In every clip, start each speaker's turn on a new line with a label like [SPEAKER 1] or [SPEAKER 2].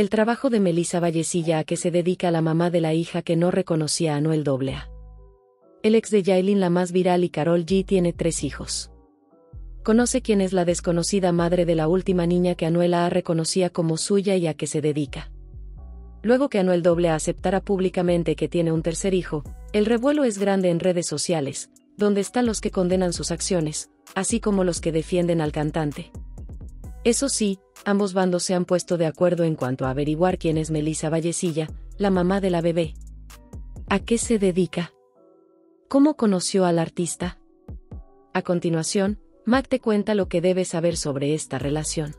[SPEAKER 1] El trabajo de Melissa Vallecilla a que se dedica la mamá de la hija que no reconocía a Noel A. El ex de Yailin la más viral y Carol G tiene tres hijos. Conoce quién es la desconocida madre de la última niña que Anuela A reconocía como suya y a que se dedica. Luego que Anuel A aceptara públicamente que tiene un tercer hijo, el revuelo es grande en redes sociales, donde están los que condenan sus acciones, así como los que defienden al cantante. Eso sí, ambos bandos se han puesto de acuerdo en cuanto a averiguar quién es Melissa Vallecilla, la mamá de la bebé. ¿A qué se dedica? ¿Cómo conoció al artista? A continuación, Mac te cuenta lo que debes saber sobre esta relación.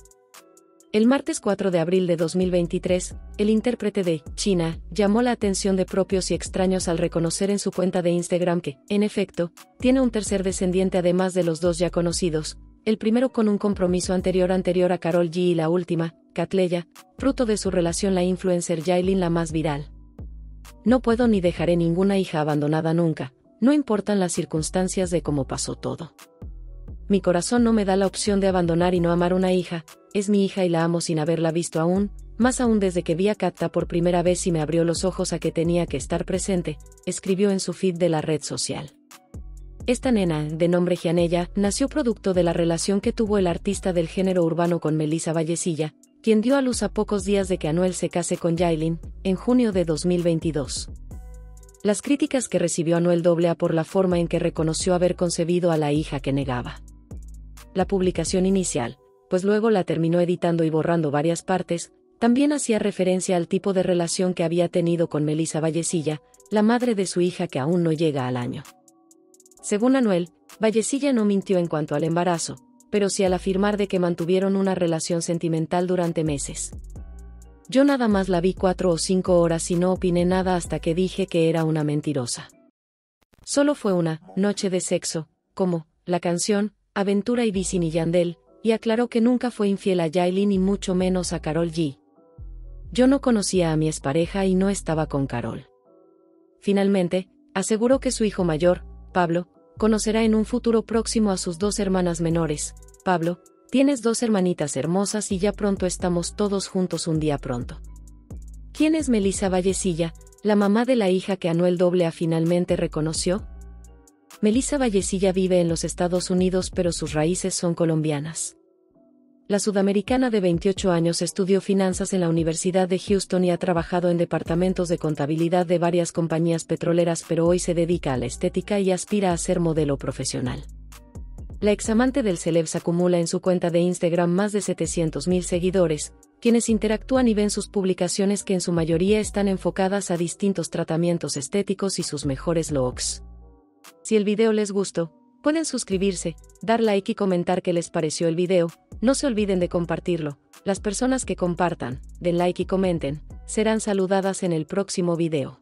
[SPEAKER 1] El martes 4 de abril de 2023, el intérprete de China llamó la atención de propios y extraños al reconocer en su cuenta de Instagram que, en efecto, tiene un tercer descendiente además de los dos ya conocidos, el primero con un compromiso anterior anterior a Carol G y la última, Catleya, fruto de su relación la influencer Jailin la más viral. No puedo ni dejaré ninguna hija abandonada nunca, no importan las circunstancias de cómo pasó todo. Mi corazón no me da la opción de abandonar y no amar una hija, es mi hija y la amo sin haberla visto aún, más aún desde que vi a Katta por primera vez y me abrió los ojos a que tenía que estar presente, escribió en su feed de la red social. Esta nena, de nombre Gianella, nació producto de la relación que tuvo el artista del género urbano con Melissa Vallecilla, quien dio a luz a pocos días de que Anuel se case con Yailin, en junio de 2022. Las críticas que recibió Anuel AA por la forma en que reconoció haber concebido a la hija que negaba. La publicación inicial, pues luego la terminó editando y borrando varias partes, también hacía referencia al tipo de relación que había tenido con Melissa Vallecilla, la madre de su hija que aún no llega al año. Según Anuel, Vallecilla no mintió en cuanto al embarazo, pero sí al afirmar de que mantuvieron una relación sentimental durante meses. Yo nada más la vi cuatro o cinco horas y no opiné nada hasta que dije que era una mentirosa. Solo fue una noche de sexo, como la canción Aventura y Visin y Yandel, y aclaró que nunca fue infiel a Yailin y mucho menos a Carol G. Yo no conocía a mi expareja y no estaba con Carol. Finalmente, aseguró que su hijo mayor, Pablo, conocerá en un futuro próximo a sus dos hermanas menores. Pablo, tienes dos hermanitas hermosas y ya pronto estamos todos juntos un día pronto. ¿Quién es Melissa Vallecilla, la mamá de la hija que Anuel AA finalmente reconoció? Melissa Vallecilla vive en los Estados Unidos pero sus raíces son colombianas. La sudamericana de 28 años estudió finanzas en la Universidad de Houston y ha trabajado en departamentos de contabilidad de varias compañías petroleras pero hoy se dedica a la estética y aspira a ser modelo profesional. La examante del Celebs acumula en su cuenta de Instagram más de 700.000 seguidores, quienes interactúan y ven sus publicaciones que en su mayoría están enfocadas a distintos tratamientos estéticos y sus mejores looks. Si el video les gustó, pueden suscribirse, dar like y comentar qué les pareció el video, no se olviden de compartirlo. Las personas que compartan, den like y comenten, serán saludadas en el próximo video.